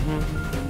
Mm-hmm.